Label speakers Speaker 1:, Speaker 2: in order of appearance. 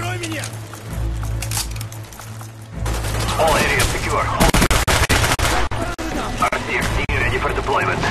Speaker 1: Прикрой меня!
Speaker 2: All areas secure. Hold your position. Arctic, unit for deployment.